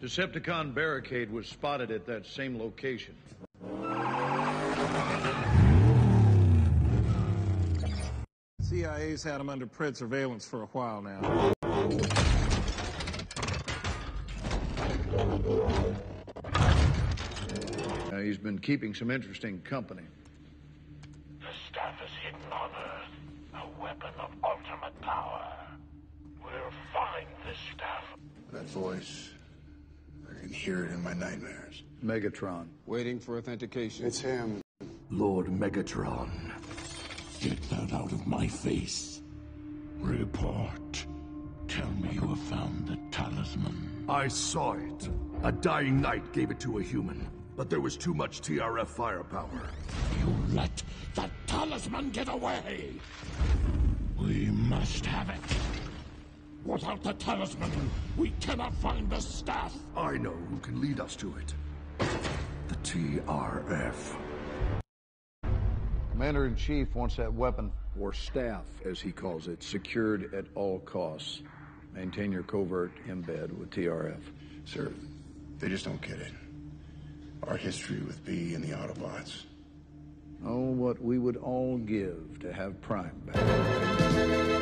Decepticon barricade was spotted at that same location. CIA's had him under Pred surveillance for a while now. Uh, he's been keeping some interesting company. The staff is hidden on Earth, a weapon of ultimate power. We'll find this staff. That voice, I can hear it in my nightmares. Megatron. Waiting for authentication. It's him. Lord Megatron. Get that out of my face. Report. Tell me you have found the talisman. I saw it. A dying knight gave it to a human, but there was too much TRF firepower. You let the talisman get away! We must have it. Without the talisman, we cannot find the staff. I know who can lead us to it. The TRF. Commander in Chief wants that weapon, or staff, as he calls it, secured at all costs. Maintain your covert embed with TRF. Sir, they just don't get it. Our history with Bee and the Autobots. Oh, what we would all give to have Prime back.